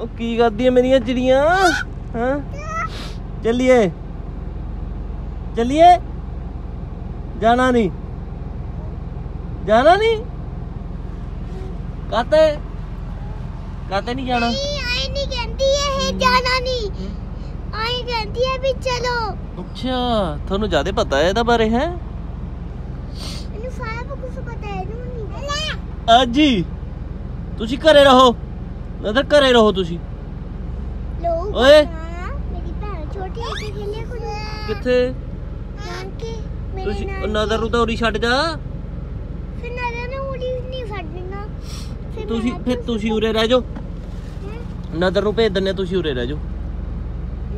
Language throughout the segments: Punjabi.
ਉਹ ਕੀ ਕਰਦੀਆਂ ਮੇਰੀਆਂ ਚਿੜੀਆਂ? ਹਾਂ? ਚੱਲੀਏ। ਚੱਲੀਏ? ਜਾਣਾ ਨਹੀਂ। ਜਾਣਾ ਨਹੀਂ? ਕਾਤੇ? ਕਾਤੇ ਨਹੀਂ ਜਾਣਾ? ਆਈ ਨਹੀਂ ਕਹਿੰਦੀ ਇਹ ਜਾਣਾ ਨਹੀਂ। ਆਈ ਕਹਿੰਦੀ ਹੈ ਵੀ ਚਲੋ। ਅੱਛਾ ਤੁਹਾਨੂੰ ਜ਼ਿਆਦਾ ਪਤਾ ਹੈ ਇਹਦਾ ਬਾਰੇ ਹੈ? ਇਹਨੂੰ ਸਾਰਾ ਕੁਝ ਪਤਾ ਹੈ ਇਹਨੂੰ ਨਹੀਂ ਆਜੀ ਤੁਸੀਂ ਘਰੇ ਰਹੋ। ਨਦਰ ਘਰੇ ਰਹੋ ਤੁਸੀਂ। ਲੋ ਓਏ। ਮੇਰੀ ਭੈਣ ਛੋਟੀ ਹੈ ਤੇ ਖੇਲੇ ਕੁਝ ਕਿੱਥੇ? ਮੇਰੇ ਤੁਸੀਂ ਨਾਲ ਨਦਰ ਨੂੰ ਤਾਂ ਉਰੀ ਛੱਡ ਜਾ। ਫਿਰ ਨਦਰ ਨੂੰ ਉਡੀ ਨਹੀਂ ਫੜਨਾ ਫਿਰ ਤੁਸੀਂ ਮੈਂ ਫਿਰ ਤੁਸੀਂ ਉਰੇ ਰਹਿ ਜਾਓ। ਹੈਂ? ਨਦਰ ਨੂੰ ਭੇਜ ਦਿੰਨੇ ਤੁਸੀਂ ਉਰੇ ਰਹਿ ਜਾਓ।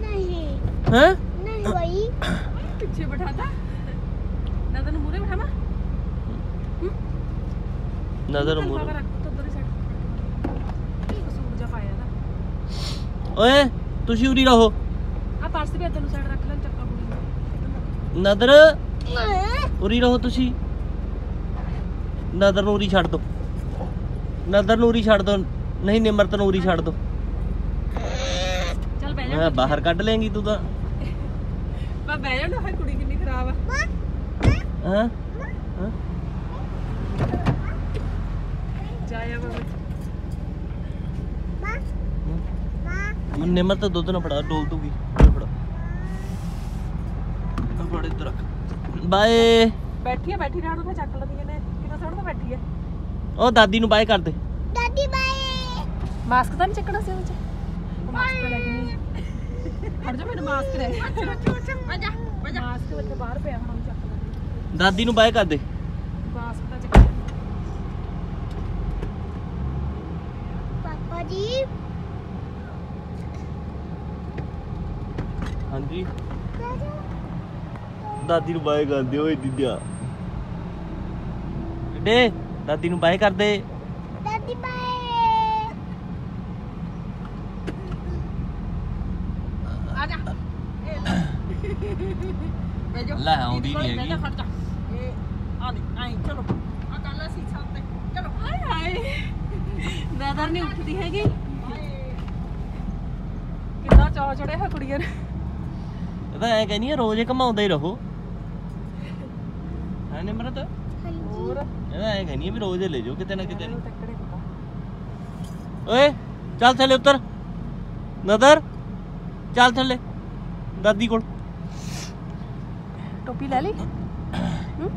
ਨਹੀਂ। ਹੈ? ਨਹੀਂ ਬਈ। ਪਿੱਛੇ ਬਿਠਾਤਾ। ਨਾ ਤੈਨੂੰ ਮੂਰੇ ਬਿਠਾਵਾਂ? ਨਦਰ ਨੂੰ ਤਲਵਾ ਮੂਹਰੇ। ਰੱਖ ਤੂੰ ਉਧਰ ਹੀ ਸਾਈਡ ਕੀ ਕਸੂਰ ਜਾ ਪਾਇਆ ਦਾ ਓਏ ਤੁਸੀਂ ਉਰੀ ਰਹੋ। ਆ ਪਰਸ ਵੀ ਇੱਧਰ ਨੂੰ ਸਾਈਡ ਰੱਖ ਲੈ ਚੱਕਾ ਕੁੜੀ ਨਦਰ ਉਰੀ ਰਹੋ ਤੁਸੀਂ। ਨਦਰ ਨੂੰ ਉਰੀ ਛੱਡ ਦੋ। ਨਦਰ ਨੂੰ ਉਰੀ ਛੱਡ ਦੋ। ਨਹੀਂ ਨਿਮਰਤ ਨੂੰ ਉਰੀ ਛੱਡ ਦੋ। ਚੱਲ ਬਹਿ ਜਾ ਬਾਹਰ ਕੱਢ ਲੇਂਗੀ ਤੂੰ ਤਾਂ। ਬਾ ਬਹਿ ਜਾ ਨਾ ਕੁੜੀ ਕਿੰਨੀ ਖਰਾਬ ਆ। ਹਾਂ? ਹਾਂ ਜਾਇਆ ਬਾਬਾ ਮਾਂ ਮਾਂ ਨਿਮਰਤ ਦੁੱਧ ਨਾ ਫੜਾ ਡੋਲ ਦੂਗੀ ਫੜਾ। ਫੜ ਇੱਧਰ ਰੱਖ। ਬਾਏ। ਬੈਠੀ ਆ ਬੈਠੀ ਰਹਿਣ ਉੱਥੇ ਚੱਕ ਲਦੀ ਨੇ ਕਿੰਨਾ ਸੋਹਣਾ ਤਾਂ ਬੈਠੀ ਆ। ਉਹ ਦਾਦੀ ਨੂੰ ਬਾਏ ਕਰ ਦੇ। ਦਾਦੀ ਬਾਏ। ਮਾਸਕ ਤਾਂ ਨਹੀਂ ਚੱਕਣਾ ਸੀ ਉਹਦੇ ਚ? ਮਾਸਕ ਲੈ ਕੇ ਨਹੀਂ। ਹਟ ਜਾ ਮੈਨੂੰ ਮਾਸਕ ਲੈ। ਵਜਾ ਵਜਾ ਮਾਸਕ ਉੱਥੇ ਬਾਹਰ ਪਿਆ ਹੁਣ ਉਹਨੂੰ ਚੱਕ ਲੈ ਦਾਦੀ ਨੂੰ ਬਾਏ ਕਰ ਦੇ। ਮਾਸਕ ਤਾਂ ਚੱਕ ਪਾਪਾ ਜੀ। ਹਾਂਜੀ। ਦਾਦੀ ਨੂੰ ਬਾਏ ਕਰ ਦੇ ਓਏ ਦਿਦਿਆ। ਡੇ ਦਾਦੀ ਨੂੰ ਬਾਏ ਕਰ ਦੇ। ਦਾਦੀ ਬਾਏ। ਆ ਜਾ। ਲੈ, ਆਉਂਦੀ ਨੀ ਹੈਗੀ। ਆ ਦੇ ਆਈ ਚਲੋ। ਆ ਕੱਲ ਅਸੀਂ ਸਾਹਮਣੇ। ਚਲੋ। ਹਾਏ ਹਾਏ। ਨਦਰ ਨਹੀਂ ਉੱਠਦੀ ਹੈਗੀ। ਕਿੰਨਾ ਚਾਅ ਚੜਿਆ ਹੈ ਕੁੜੀਆਂ ਨੇ। ਤਾਂ ਐ ਕਹਿੰਦੀ ਆ ਰੋਜ਼ ਘਮਾਉਂਦੇ ਹੀ ਰਹੋ। ਹੈ ਨਿਮਰਤ ਹੋਰ? ਇਹ ਐ ਕਹਿੰਦੀ ਆ ਵੀ ਰੋਜ਼ ਲੈ ਜਾਓ ਕਿਤੇ ਨਾ ਕਿਤੇ। ਓਏ ਚੱਲ ਥੱਲੇ ਉੱਤਰ। ਨਦਰ ਚੱਲ ਥੱਲੇ। ਦਾਦੀ ਕੋਲ। ਟੋਪੀ ਲੈ ਲਈ? ਹੂੰ?